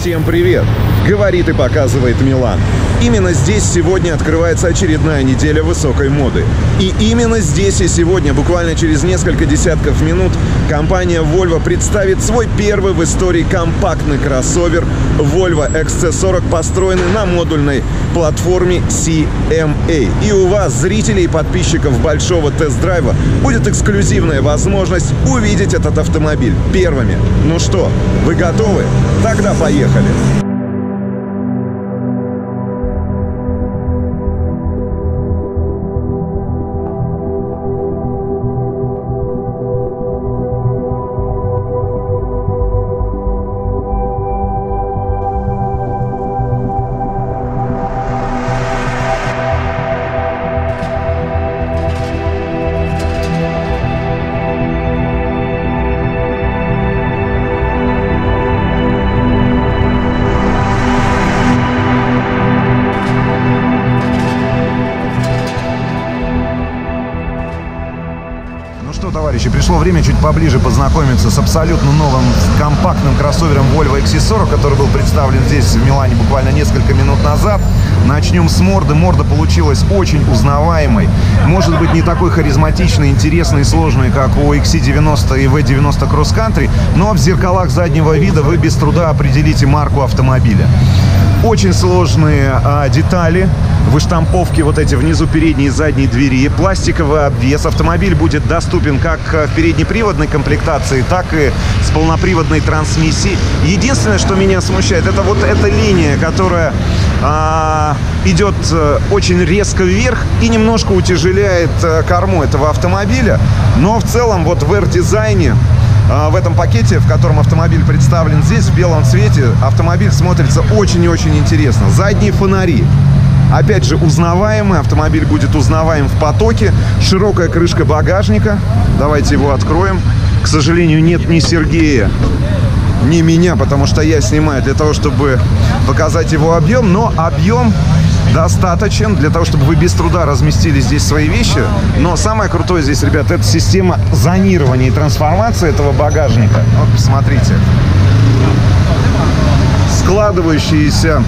Всем привет! Говорит и показывает Милан. Именно здесь сегодня открывается очередная неделя высокой моды. И именно здесь и сегодня, буквально через несколько десятков минут, компания Volvo представит свой первый в истории компактный кроссовер Volvo XC40, построенный на модульной платформе CMA. И у вас, зрителей и подписчиков большого тест-драйва, будет эксклюзивная возможность увидеть этот автомобиль первыми. Ну что, вы готовы? Тогда поехали! Ну пришло время чуть поближе познакомиться с абсолютно новым компактным кроссовером Volvo XC40, который был представлен здесь, в Милане, буквально несколько минут назад. Начнем с морды. Морда получилась очень узнаваемой. Может быть, не такой харизматичной, интересной и сложной, как у XC90 и V90 Cross Country, но в зеркалах заднего вида вы без труда определите марку автомобиля. Очень сложные а, детали, выштамповки вот эти внизу передней и задней двери, пластиковый обвес. Автомобиль будет доступен как в переднеприводной комплектации, так и с полноприводной трансмиссией. Единственное, что меня смущает, это вот эта линия, которая а, идет а, очень резко вверх и немножко утяжеляет а, корму этого автомобиля. Но в целом вот в R-дизайне в этом пакете, в котором автомобиль представлен здесь, в белом цвете, автомобиль смотрится очень и очень интересно. Задние фонари. Опять же, узнаваемый. Автомобиль будет узнаваем в потоке. Широкая крышка багажника. Давайте его откроем. К сожалению, нет ни Сергея, ни меня, потому что я снимаю для того, чтобы показать его объем. Но объем достаточен для того, чтобы вы без труда разместили здесь свои вещи. Но самое крутое здесь, ребят, это система зонирования и трансформации этого багажника. Вот посмотрите. Складывающиеся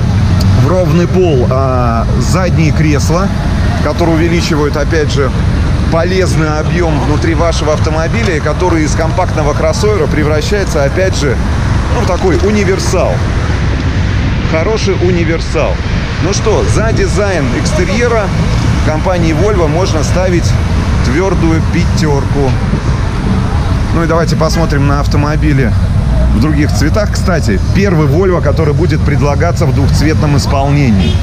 в ровный пол а, задние кресла, которые увеличивают, опять же, полезный объем внутри вашего автомобиля, который из компактного кроссовера превращается, опять же, ну, в такой универсал. Хороший универсал. Ну что, за дизайн экстерьера компании Volvo можно ставить твердую пятерку. Ну и давайте посмотрим на автомобили в других цветах. Кстати, первый Volvo, который будет предлагаться в двухцветном исполнении.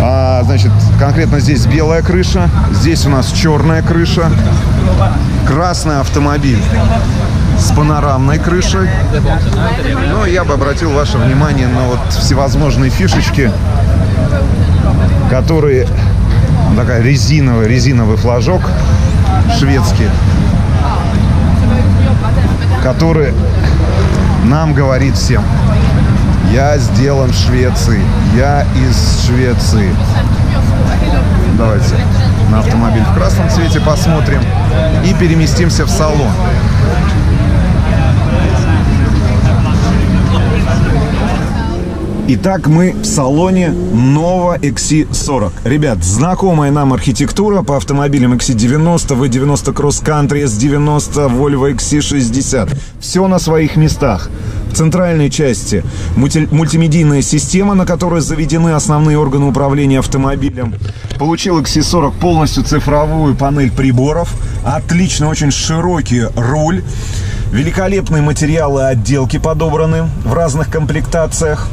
А, значит, конкретно здесь белая крыша, здесь у нас черная крыша, красный автомобиль с панорамной крышей. Ну, я бы обратил ваше внимание на вот всевозможные фишечки, которые... Такая резиновый, резиновый флажок шведский, который нам говорит всем, я сделан в Швеции, я из Швеции. Давайте на автомобиль в красном цвете посмотрим и переместимся в салон. Итак, мы в салоне Nova XC40. Ребят, знакомая нам архитектура по автомобилям XC90, V90 Cross Country, S90, Volvo XC60. Все на своих местах. В центральной части мульти мультимедийная система, на которой заведены основные органы управления автомобилем. Получил XC40 полностью цифровую панель приборов. Отлично, очень широкий руль. Великолепные материалы отделки подобраны в разных комплектациях.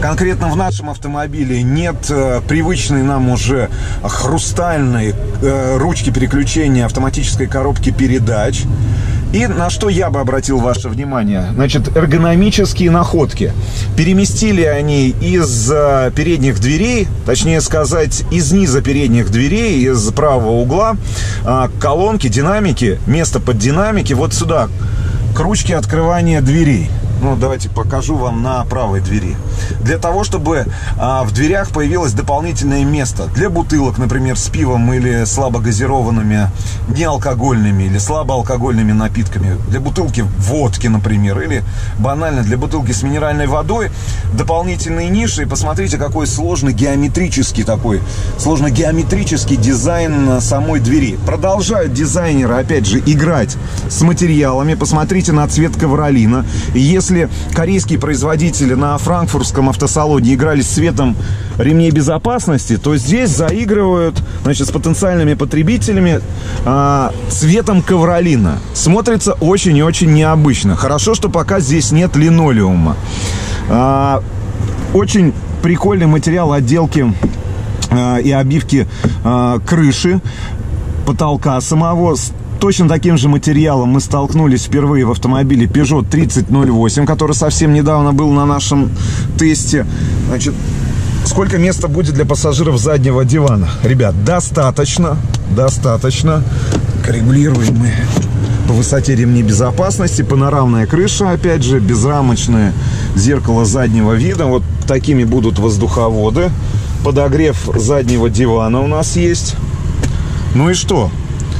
Конкретно в нашем автомобиле нет э, привычной нам уже хрустальной э, ручки переключения автоматической коробки передач. И на что я бы обратил ваше внимание? Значит, эргономические находки. Переместили они из э, передних дверей, точнее сказать, из низа передних дверей, из правого угла, колонки, динамики, место под динамики, вот сюда, к ручке открывания дверей. Ну, давайте покажу вам на правой двери. Для того, чтобы а, в дверях появилось дополнительное место для бутылок, например, с пивом или слабогазированными, неалкогольными или слабоалкогольными напитками. Для бутылки водки, например, или банально для бутылки с минеральной водой. Дополнительные ниши. И посмотрите, какой сложный геометрический такой, сложно геометрический дизайн самой двери. Продолжают дизайнеры, опять же, играть с материалами. Посмотрите на цвет ковролина. Если корейские производители на франкфуртском автосалоне играли с цветом ремней безопасности, то здесь заигрывают значит, с потенциальными потребителями а, цветом ковролина. Смотрится очень и очень необычно. Хорошо, что пока здесь нет линолеума. А, очень прикольный материал отделки а, и обивки а, крыши потолка самого точно таким же материалом мы столкнулись впервые в автомобиле Peugeot 3008, который совсем недавно был на нашем тесте. Значит, сколько места будет для пассажиров заднего дивана? Ребят, достаточно, достаточно. Регулируемые по высоте ремни безопасности, панорамная крыша, опять же, безрамочное зеркало заднего вида. Вот такими будут воздуховоды. Подогрев заднего дивана у нас есть. Ну и что?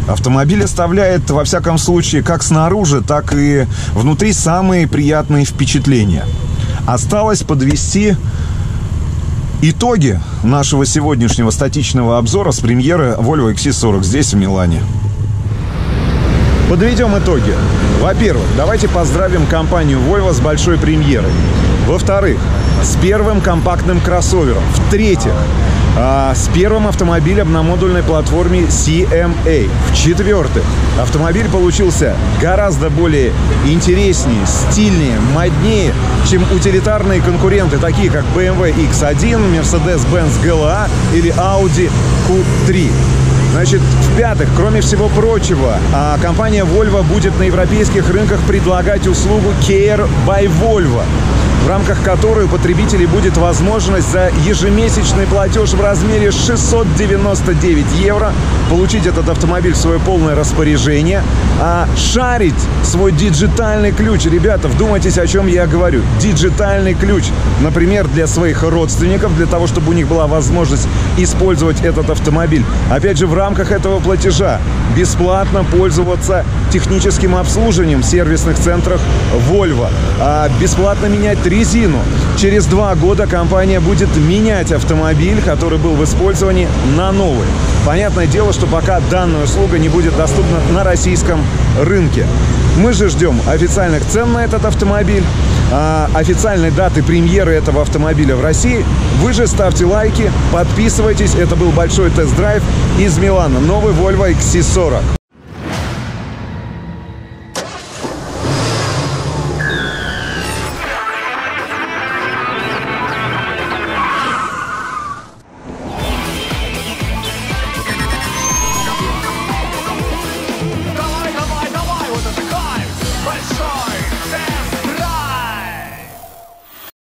Автомобиль оставляет, во всяком случае, как снаружи, так и внутри самые приятные впечатления. Осталось подвести итоги нашего сегодняшнего статичного обзора с премьеры Volvo XC40 здесь, в Милане. Подведем итоги. Во-первых, давайте поздравим компанию Volvo с большой премьерой. Во-вторых, с первым компактным кроссовером. В-третьих, с первым автомобилем на модульной платформе CMA. В-четвертых, автомобиль получился гораздо более интереснее, стильнее, моднее, чем утилитарные конкуренты, такие как BMW X1, Mercedes-Benz GLA или Audi Q3. Значит, в-пятых, кроме всего прочего, а, компания Volvo будет на европейских рынках предлагать услугу Care by Volvo в рамках которой у потребителей будет возможность за ежемесячный платеж в размере 699 евро получить этот автомобиль в свое полное распоряжение, а шарить свой диджитальный ключ. Ребята, вдумайтесь, о чем я говорю. Диджитальный ключ, например, для своих родственников, для того, чтобы у них была возможность использовать этот автомобиль. Опять же, в рамках этого платежа бесплатно пользоваться техническим обслуживанием в сервисных центрах Volvo, а бесплатно менять резину. Через два года компания будет менять автомобиль, который был в использовании, на новый. Понятное дело, что пока данная услуга не будет доступна на российском рынке. Мы же ждем официальных цен на этот автомобиль, а, официальной даты премьеры этого автомобиля в России. Вы же ставьте лайки, подписывайтесь. Это был большой тест-драйв из Милана. Новый Volvo XC40.